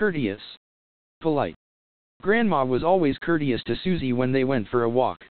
Courteous. Polite. Grandma was always courteous to Susie when they went for a walk.